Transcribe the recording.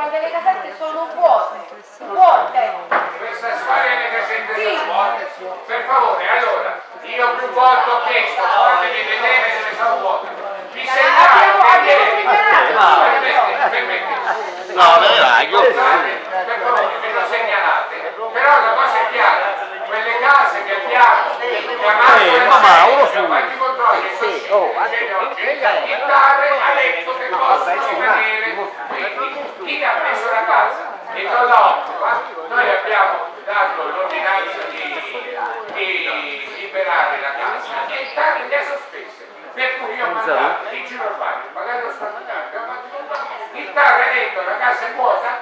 quando le casette sono vuote, vuote. Questa storia delle casette Sì. sono vuote. Per favore, allora, io più volte ho chiesto, fatemi vedere se sono vuote. Mi segnalate ieri. Permettete. No, vai, io- Scusate, per favore, me lo segnalate. Però la cosa è chiara, quelle case che abbiamo chiamato Eh, ma su. quanti controlli Sì, oh, oggi? eh, eh, Il TAR ha detto che possono vabbè, sì, un rimanere attimo. quindi chi ha preso la casa e la occupa, noi abbiamo dato l'ordinanza di, di liberare la casa e il TAR le sospese. Per cui io ho mandato i giro urbani, magari lo statutario, ho fatto tutto. il TAR ha detto la casa è vuota,